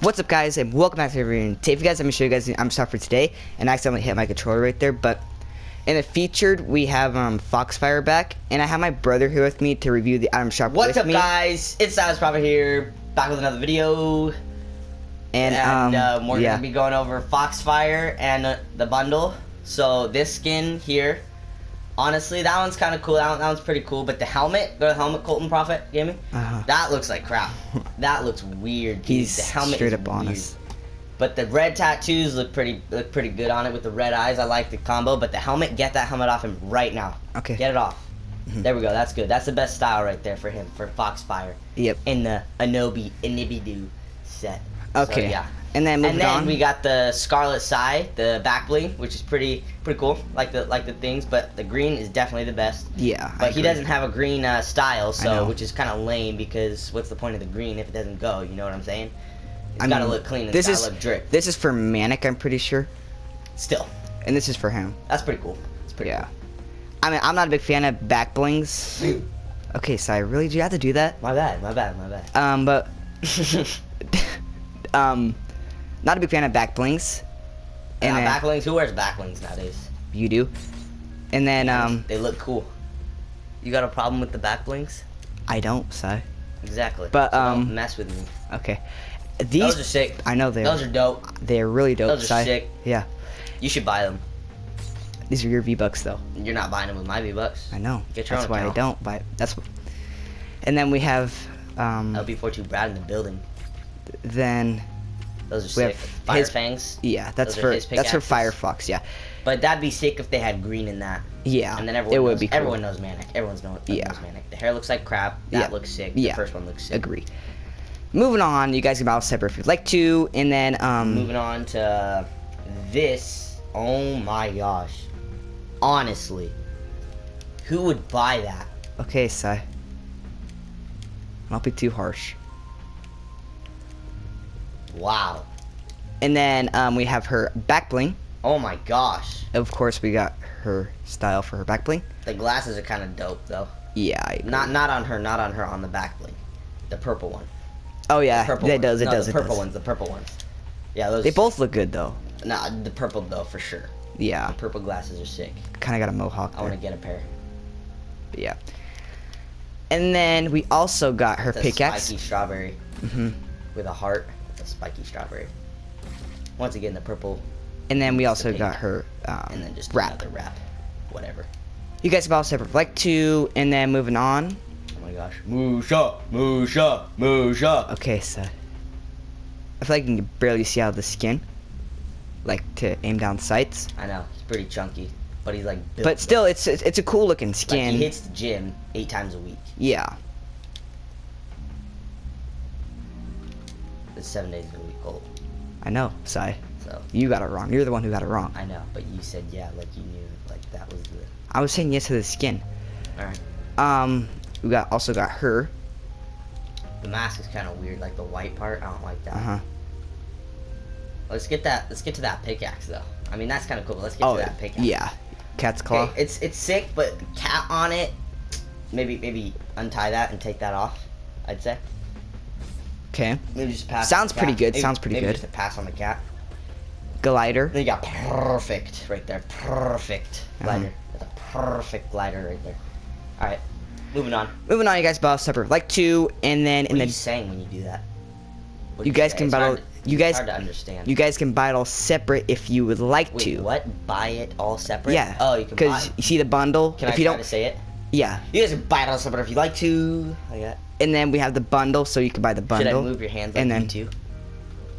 What's up guys and welcome back to the video. Today if you guys let me show you guys the I'm stuff for today and I accidentally hit my controller right there but in the featured we have um Foxfire back and I have my brother here with me to review the item shop What's up, me. guys? It's Silas Proffitt here, back with another video, and, and, um uh, we're yeah gonna be going over Foxfire and uh, the bundle. So this skin here, honestly, that one's kind of cool. That, one, that one's pretty cool. But the helmet, the helmet Colton Proffitt gave me, uh-huh. that looks like crap. that looks weird. dude. he's the helmet straight up on weird. us. But the red tattoos look pretty look pretty good on it with the red eyes. I like the combo. But the helmet, get that helmet off him right now. Okay. Get it off. Mhm. There we go. That's good. That's the best style right there for him for Foxfire Yep. in the Anobi Inibidu set. So, Okay. yeah. And then And then on. we got the Scarlet Sai, the back bling, which is pretty pretty cool. Like the like the things, but the green is definitely the best. yeah. But he doesn't have a green uh, style, so which is kind of lame because what's the point of the green if it doesn't go? You know what I'm saying? It's I gotta mean, look clean. It's this gotta is- look drip. This is for Manic, I'm pretty sure. Still, And this is for him. that's pretty cool. It's pretty Yeah. I mean I'm not a big fan of back blings. Okay, so I really do you have to do that? my bad. My bad. My bad. Um but um not a big fan of back blings. And And then, backlings. Who wears backlings nowadays? you do. And then um they look cool. You got a problem with the backlings? I don't, so Exactly. But, So um, don't mess with me. okay. Those These are sick. I know they're Those are dope. they're really dope. those are Si. sick. Yeah. You should buy them. These are your V Bucks though. You're not buying them with my V bucks. I know. Get your That's why I don't buy that's what and then we have um LB42 Brad in the building. then Those are We sick. have Fire his- fangs. yeah, that's Those for that's for. Firefox, yeah. But that'd be sick if they had green in that. Yeah. And then everyone it would knows, be cool. everyone knows Manic. Everyone's know, Yeah. knows Manic. The hair looks like crap. That Yeah. looks sick. Yeah. The first one looks sick. Agree. Moving on, you guys can battle separate if you'd like to, and then um Moving on to this. Oh my gosh. Honestly. Who would buy that? Okay, Sai. Don't be too harsh. Wow. And then um, we have her back bling. Oh my gosh. Of course, we got her style for her back bling. The glasses are kind of dope though. Yeah. Not not on her, not on her on the back bling. The purple one. oh yeah, purple that ones. does. It no, does. The it purple does. ones. The purple ones. Yeah, those. They both look good though. Nah, the purple though for sure. Yeah. The purple glasses are sick. Kind of got a mohawk I want to get a pair. But yeah. And then we also got her a pickaxe. spiky strawberry hmm with a heart. Spiky strawberry. Once again, the purple, And then we also the got her um, and then just wrap. another wrap. Whatever. You guys have battle separate. Like two, and then moving on. Oh my gosh. Musha, Musha, Musha. Okay, so I feel like you can barely see out of the skin, like to aim down sights. I know he's pretty chunky, but he's like. Built But still, it's it's, it's a cool looking like skin. he hits the gym eight times a week. yeah. It's seven days a week old. I know, Sai. So You got it wrong. You're the one who got it wrong. I know, but you said yeah, like you knew, like that was the. I was saying yes to the skin. All right. Um, we got also got her. The mask is kind of weird, like the white part. I don't like that. Uh huh. Let's get that. Let's get to that pickaxe though. I mean, that's kind of cool. But let's get Oh, to that pickaxe. yeah. Cat's claw. Okay, it's it's sick, but cat on it. Maybe maybe untie that and take that off. I'd say. Okay. Maybe just pass. Sounds pretty good, Maybe- sounds pretty maybe good. Just a pass on the cat. Glider. Then you got perfect right there. Perfect Uh-huh. glider. That's a perfect glider right there. All right, moving on. Moving on, you guys battle separate. Like two, and then What in are you saying when you do that? What You guys say? can battle- to- you guys- hard to understand. you guys can battle separate if you would like Wait, to. what? Buy it all separate? Yeah. Oh, you can buy. Because you see the bundle. Can if I you try don't, to say it? yeah. You guys can buy it all separate if you like to. Like that. And then we have the bundle, so you can buy the bundle. Should I move your hands like and then- too?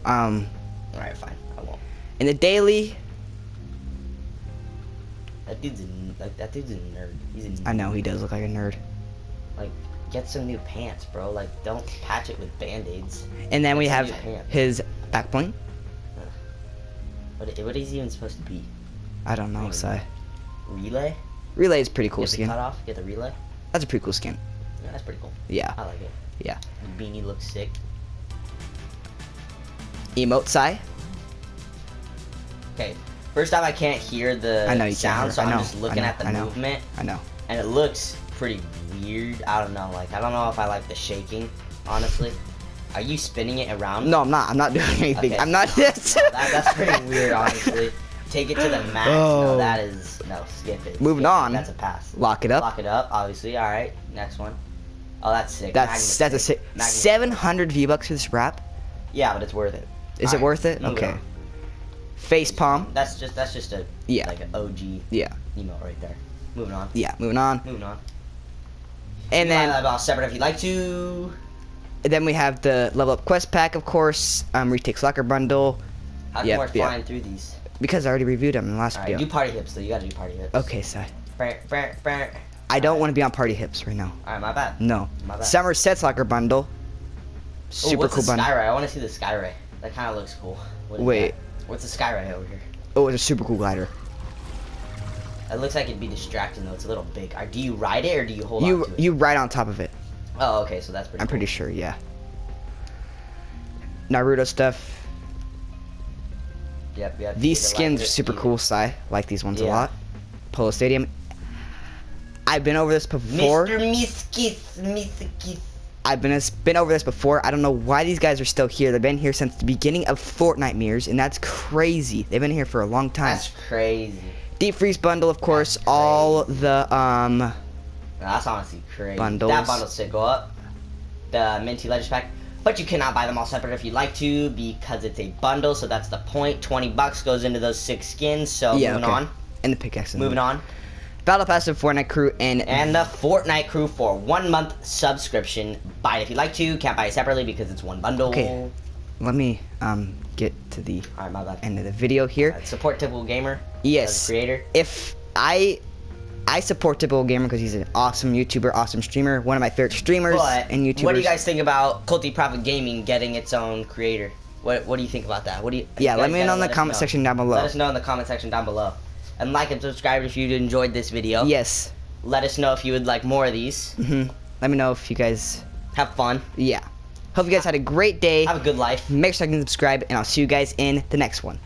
Um, All right, fine. I won't. in the daily, That dude's a that dude's a nerd. He's a. Nerd. I know he does look like a nerd. Like, get some new pants, bro. Like, don't patch it with band aids. And then we Get some have his back bling. What what is he even supposed to be? I don't know, Hmm. so Relay? relay is pretty cool skin. cut off. Get the relay. That's a pretty cool skin. Yeah, that's pretty cool. Yeah. I like it. Yeah. The beanie looks sick. Emote Sai. Okay. First off, I can't hear the I know you sound, so I'm know, just looking know, at the I movement, I know. and it looks pretty weird. I don't know. Like, I don't know if I like the shaking, honestly. Are you spinning it around? No, I'm not. I'm not doing anything. Okay. I'm not this. No, that, that's pretty weird, honestly. Take it to the max. Oh. No, that is no. Skip it. Moving skip it. on. That's a pass. Lock it up. Lock it up. Obviously. All right. Next one. Oh, that's sick. That's that's a sick. 700 V bucks for this wrap. Yeah, but it's worth it. Is it Alright, worth it? Okay. Face palm. That's just that's just a Yeah. like an OG Yeah. emote right there. Moving on. Yeah. Moving on. Moving on. And You then about separate if you'd like to. then we have the level up quest pack, of course. Um, retake locker bundle How come Yep, we're yep. through these? because I already reviewed them in the last All right, video. do party hips though. You gotta do party hips. Okay, Sai. Brr, brr, brr. I don't want to be on party hips right now. All right, my bad. No. My bad. Summer sets locker bundle. Super Ooh, what's cool the bundle. Skyray? I want to see the Skyray. That kind of looks cool. What Wait. What's the Skyray over here? Oh, it's a super cool glider. It looks like it'd be distracting though. It's a little big. Are, do you ride it or do you hold You on to it? you ride on top of it. Oh, okay. So that's pretty. I'm cool. pretty sure, yeah. Naruto stuff. Yep, yep. These Either like skins are super cool, Sai. Like these ones a lot. Polo Stadium. I've been over this before. Mr. Meeseeks, Meeseeks. I've been been over this before. I don't know why these guys are still here. They've been here since the beginning of Fortnite mirrors, and that's crazy. They've been here for a long time. That's crazy. Deep freeze bundle, of course. All the um. That's honestly crazy. Bundles. That bundle should go up. The Minty Legends pack. But you cannot buy them all separate if you'd like to because it's a bundle, so that's the point. 20 bucks goes into those six skins, so Yeah, moving okay. on. And the pickaxe. Moving on. Battle Pass of Fortnite crew and And the Fortnite crew for one month subscription. Buy it if you'd like to. Can't buy it separately because it's one bundle. Okay. let me um get to the Alright, my bad. end of the video here. Alright, support Typical Gamer. Yes. creator. If I I support Typical Gamer because he's an awesome YouTuber, awesome streamer, one of my favorite streamers But and YouTubers. what do you guys think about Colty Proffitt Gaming getting its own creator? What What do you think about that? What do you? Yeah, you let me know in the comment section down below. Let us know in the comment section down below, and like and subscribe if you enjoyed this video. Yes. Let us know if you would like more of these. hmm Let me know if you guys. Have fun. Yeah. Hope you guys had a great day. Have a good life. Make sure to like and subscribe, and I'll see you guys in the next one.